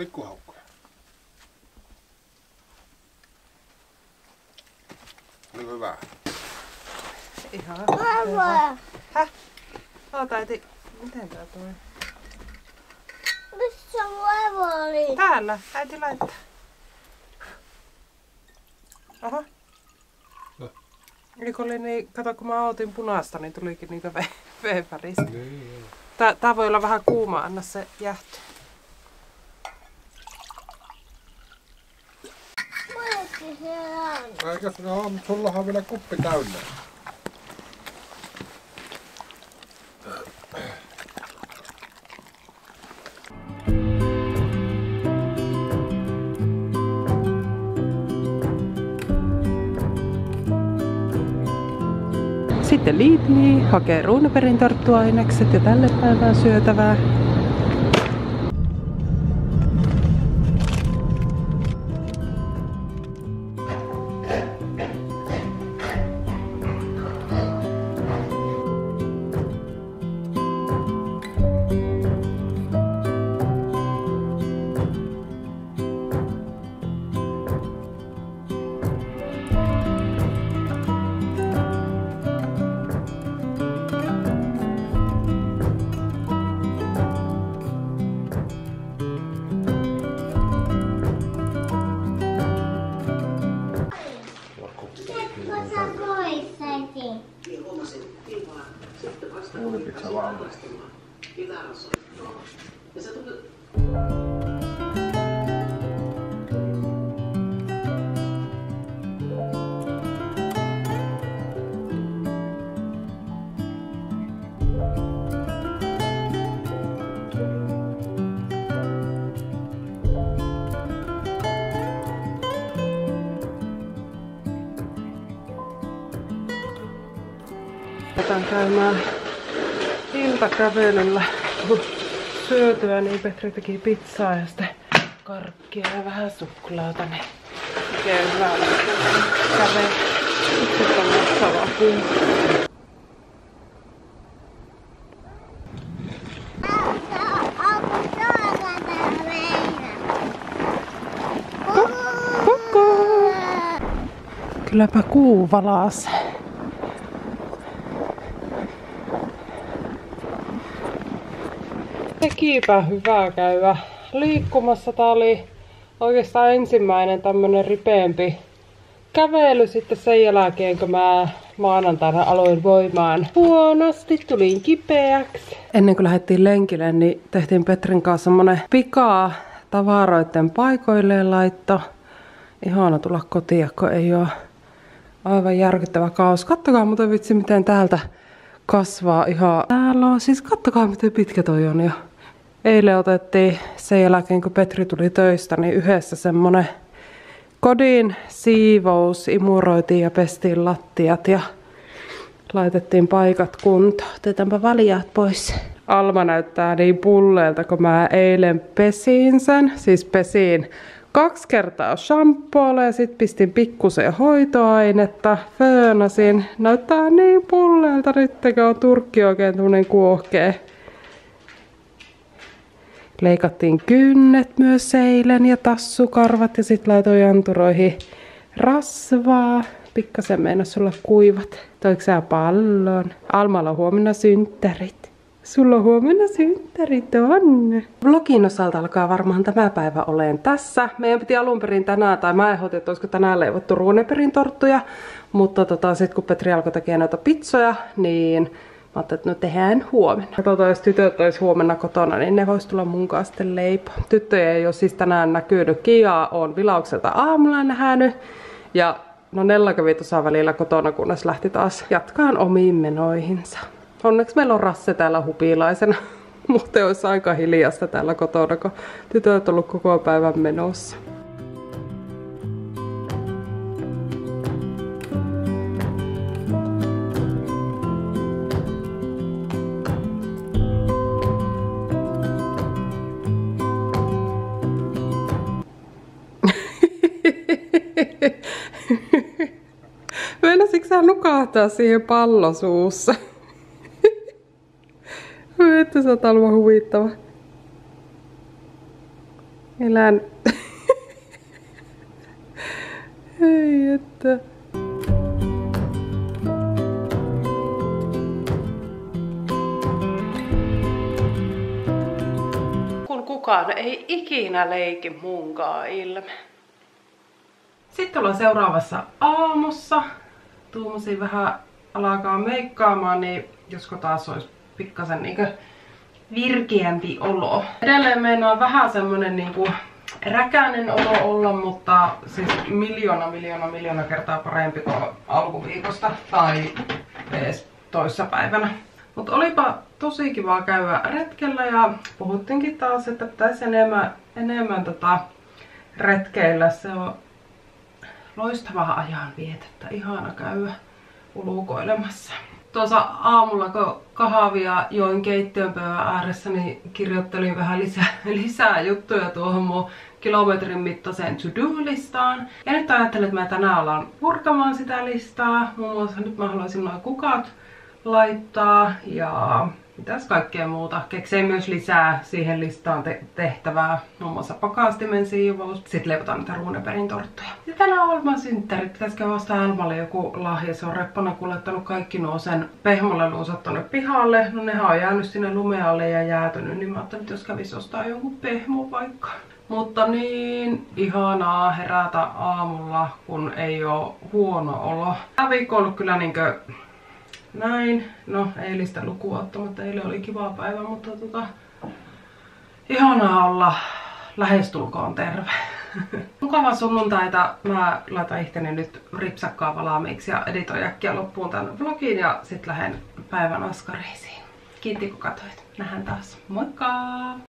Pikkuhaukkoja. Oliko hyvä? Ihan Vauva, Häh? Oota äiti, miten tää toi? missä vauva oli? Täällä, äiti laittaa. Oho. No. Eli kun oli niin, kato kun mä otin punaista, niin tulikin niitä ve- veeväristä. Niin, Tää, tää voi olla vähän kuuma, anna se jäähtyä. Kaikki siellä on. Sullahan on vielä kuppi täynnä. Sitten Lidli hakee Runeberin torttuainekset ja tälle päivään syötävää. Bersama Allah. Kita iltakävelyllä. Syötyä, niin Petri teki pizzaa ja sitten karkkia ja vähän suklaata. Niin tekee hyvää. Sitten on mahtavaa? Koko! Kylläpä kuu valaas. Tekipä hyvää käydä liikkumassa. Tää oli oikeastaan ensimmäinen tämmönen ripeämpi kävely sitten sen jälkeen, kun mä maanantaina aloin voimaan huonosti, tulin kipeäksi. Ennen kuin lähdettiin lenkille, niin tehtiin Petrin kanssa semmonen pikaa tavaroiden paikoilleen laitto. Ihana tulla kotiin, kun ei ole aivan järkyttävä kaos. Kattokaa muuten vitsi, miten täältä kasvaa ihan... Täällä on, siis kattokaa miten pitkä toi on jo. Eilen otettiin sen jälkeen, kun Petri tuli töistä, niin yhdessä semmonen kodin siivous, imuroitiin ja pestiin lattiat ja laitettiin paikat kuntoon. Otetaanpa valjaat pois. Alma näyttää niin pulleelta, kun mä eilen pesin sen. Siis pesin kaksi kertaa shampoolla ja sitten pistin pikkusen hoitoainetta. Föönasin. Näyttää niin pulleelta nyt, kun on turkki oikein tämmönen kuohkea. Leikattiin kynnet myös eilen ja tassukarvat ja sitten laitoin janturoihin rasvaa. Pikkasen meinas olla kuivat. Toiko sä pallon? Almalla on huomenna synttärit. Sulla on huomenna synttärit on. Vlogin osalta alkaa varmaan tämä päivä oleen tässä. Meidän piti alun perin tänään, tai mä ehdotin, että olisiko tänään leivottu ruoneperin torttuja. Mutta tota, sitten kun Petri alkoi tekemään noita pizzoja, niin Mä ajattelin, että no tehdään huomenna. Katsotaan, jos tytöt olisi huomenna kotona, niin ne vois tulla mun kanssa sitten leipoa. Tyttöjä ei ole siis tänään näkynyt. Kiaa on vilaukselta aamulla nähnyt. Ja no Nella kävi tuossa välillä kotona, kunnes lähti taas jatkaan omiin menoihinsa. Onneksi meillä on Rasse täällä hupilaisena. Mutta olisi aika hiljasta täällä kotona, kun tytöt on ollut koko päivän menossa. Sä nukahtaa siihen pallosuussa? Että sä oot Alma huvittava. Elän. Ei että. Kun kukaan ei ikinä leiki munkaan ilme. Sitten ollaan seuraavassa aamussa. Tuumasin vähän alkaa meikkaamaan, niin josko taas olisi pikkasen niinkö virkeämpi olo. Edelleen meinaa vähän semmonen niinku räkäinen olo olla, mutta siis miljoona, miljoona, miljoona kertaa parempi kuin alkuviikosta tai edes toissapäivänä. Mutta olipa tosi kiva käydä retkellä ja puhuttiinkin taas, että pitäisi enemmän, enemmän tota retkeillä. Se on loistavaa ajanvietettä. Ihana käydä ulkoilemassa. Tuossa aamulla, kun kahvia join keittiön pöydän ääressä, niin kirjoittelin vähän lisää, lisää juttuja tuohon mun kilometrin mittaiseen to-do-listaan. Ja nyt ajattelin, että mä tänään ollaan purkamaan sitä listaa. Muun muassa nyt mä haluaisin noin kukat laittaa ja mitäs kaikkea muuta. Keksee myös lisää siihen listaan te- tehtävää, muun muassa pakastimen siivous. Sitten leivotaan niitä ruuneperin torttuja. Ja tänään on Alman synttärit. Pitäisikö ostaa Almalle joku lahja. Se on reppana kuljettanut kaikki nuo sen pehmoleluusat tonne pihalle. No nehän on jäänyt sinne lumealle ja jäätynyt, niin mä ajattelin, että jos kävis ostaa jonkun pehmo vaikka. Mutta niin ihanaa herätä aamulla, kun ei oo huono olo. Tämä viikko on ollut kyllä niinkö näin. No, eilistä lukua ottamatta. Eilen oli kiva päivä, mutta tota, ihanaa olla lähestulkoon terve. Mukava sunnuntaita. Mä laitan itteni nyt ripsakkaa valmiiksi ja editoin äkkiä loppuun tämän vlogin ja sit lähden päivän askareisiin. Kiitti kun katsoit. Nähdään taas. Moikka!